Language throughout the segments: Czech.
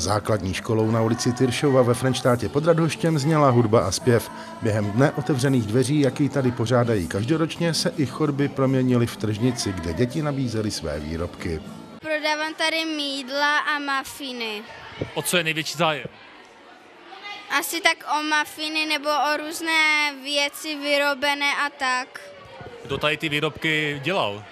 Základní školou na ulici Tyršova ve Frenštátě pod Radhoštěm zněla hudba a zpěv. Během dne otevřených dveří, jaký tady pořádají každoročně, se i chodby proměnily v tržnici, kde děti nabízely své výrobky. Prodávám tady mídla a mafiny. O co je největší zájem? Asi tak o mafiny nebo o různé věci vyrobené a tak. Kdo tady ty výrobky dělal?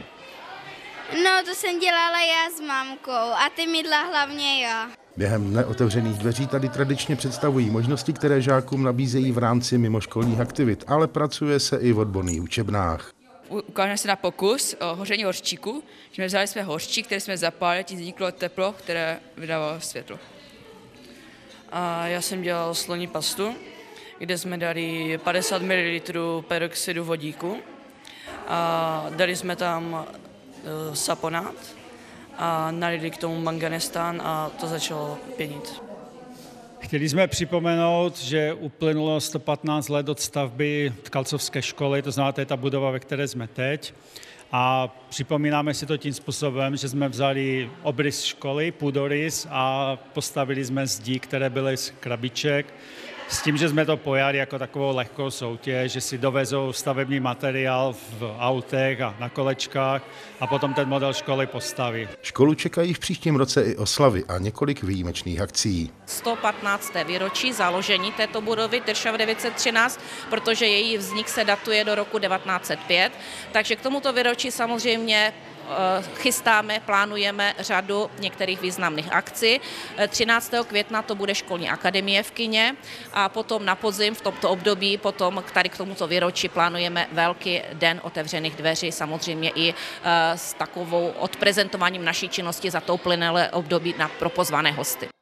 No, to jsem dělala já s mamkou a ty mídla hlavně já. Během dne otevřených dveří tady tradičně představují možnosti, které žákům nabízejí v rámci mimoškolních aktivit, ale pracuje se i v odborných učebnách. Ukážeme se na pokus o hoření hořčíku. Jsme vzali jsme hořčík, který jsme zapálili, tím vzniklo teplo, které vydávalo světlo. A já jsem dělal sloní pastu, kde jsme dali 50 ml peroxidu vodíku a dali jsme tam e, saponát a nalili k tomu manganestán a to začalo pěnit. Chtěli jsme připomenout, že uplynulo 115 let od stavby Tkalcovské školy, to je ta budova, ve které jsme teď. A připomínáme si to tím způsobem, že jsme vzali obrys školy, půdorys a postavili jsme zdi, které byly z krabiček, s tím, že jsme to pojali jako takovou lehkou soutěž, že si dovezou stavební materiál v autech a na kolečkách a potom ten model školy postaví. Školu čekají v příštím roce i oslavy a několik výjimečných akcí. 115. výročí založení této budovy Tyršov 913, protože její vznik se datuje do roku 1905. Takže k tomuto výročí samozřejmě chystáme, plánujeme řadu některých významných akcí. 13. Eh, května to bude školní akademie v kině a potom na podzim v tomto období, potom tady k tomuto výročí plánujeme velký den otevřených dveří, samozřejmě i eh, s takovou odprezentováním naší činnosti za to uplynulé období na propozvané hosty.